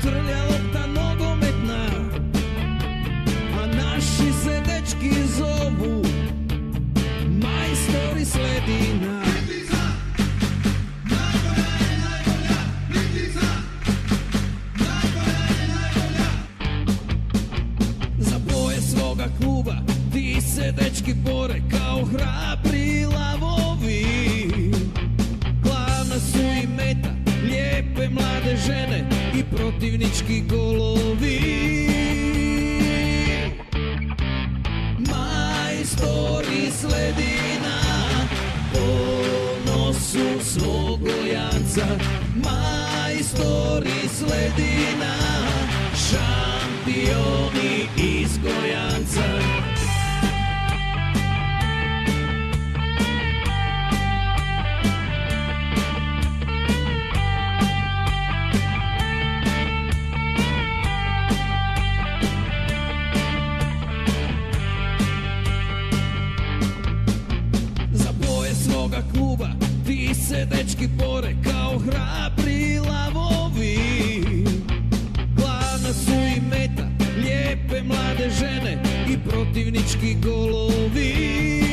trlja lopta nogometna A naši se dečki zovu Majstori sledina. Za boje svoga kluba Ti se dečki bore kao hrabri. Protivnički golovi. Majstori sledina ponosu svog gojanca Majstori sledina šampioni iz gojanca se dečki bore kao hrabri lavovi. Glavna su i meta, lijepe mlade žene i protivnički golovi